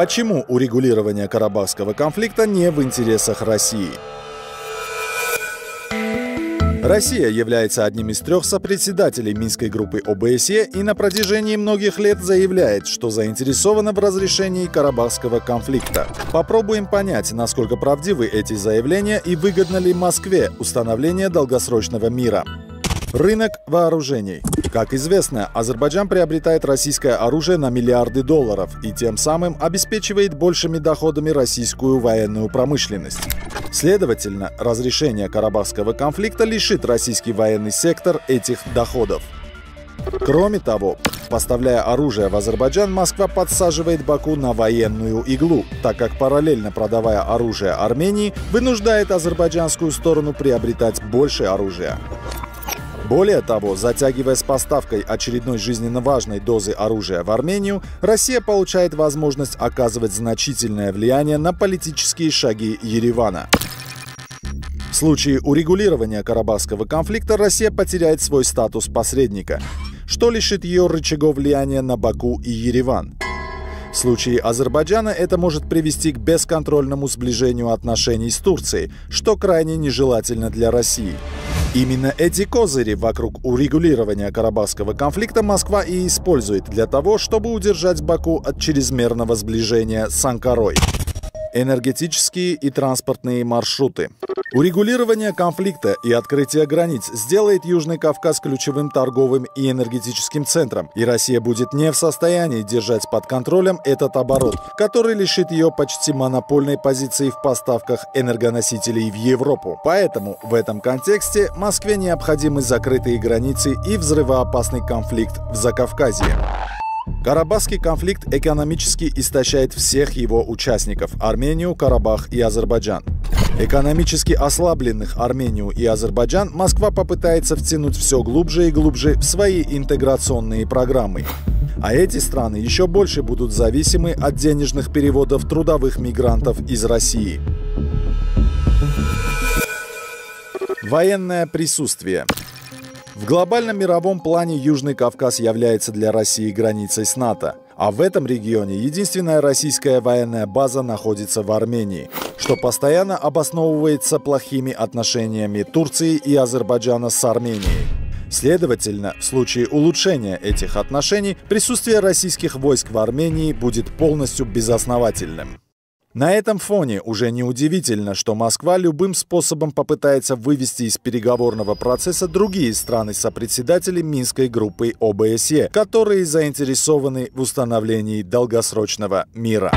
Почему урегулирование карабахского конфликта не в интересах России? Россия является одним из трех сопредседателей Минской группы ОБСЕ и на протяжении многих лет заявляет, что заинтересована в разрешении карабахского конфликта. Попробуем понять, насколько правдивы эти заявления и выгодно ли Москве установление долгосрочного мира. Рынок вооружений. Как известно, Азербайджан приобретает российское оружие на миллиарды долларов и тем самым обеспечивает большими доходами российскую военную промышленность. Следовательно, разрешение Карабахского конфликта лишит российский военный сектор этих доходов. Кроме того, поставляя оружие в Азербайджан, Москва подсаживает Баку на военную иглу, так как параллельно продавая оружие Армении, вынуждает азербайджанскую сторону приобретать больше оружия. Более того, затягивая с поставкой очередной жизненно важной дозы оружия в Армению, Россия получает возможность оказывать значительное влияние на политические шаги Еревана. В случае урегулирования Карабахского конфликта Россия потеряет свой статус посредника, что лишит ее рычагов влияния на Баку и Ереван. В случае Азербайджана это может привести к бесконтрольному сближению отношений с Турцией, что крайне нежелательно для России. Именно эти козыри вокруг урегулирования Карабахского конфликта Москва и использует для того, чтобы удержать Баку от чрезмерного сближения с Анкарой. Энергетические и транспортные маршруты. Урегулирование конфликта и открытие границ сделает Южный Кавказ ключевым торговым и энергетическим центром, и Россия будет не в состоянии держать под контролем этот оборот, который лишит ее почти монопольной позиции в поставках энергоносителей в Европу. Поэтому в этом контексте Москве необходимы закрытые границы и взрывоопасный конфликт в Закавказье. Карабахский конфликт экономически истощает всех его участников – Армению, Карабах и Азербайджан. Экономически ослабленных Армению и Азербайджан Москва попытается втянуть все глубже и глубже в свои интеграционные программы. А эти страны еще больше будут зависимы от денежных переводов трудовых мигрантов из России. Военное присутствие. В глобальном мировом плане Южный Кавказ является для России границей с НАТО, а в этом регионе единственная российская военная база находится в Армении, что постоянно обосновывается плохими отношениями Турции и Азербайджана с Арменией. Следовательно, в случае улучшения этих отношений, присутствие российских войск в Армении будет полностью безосновательным. На этом фоне уже неудивительно, что Москва любым способом попытается вывести из переговорного процесса другие страны-сопредседатели Минской группы ОБСЕ, которые заинтересованы в установлении долгосрочного мира.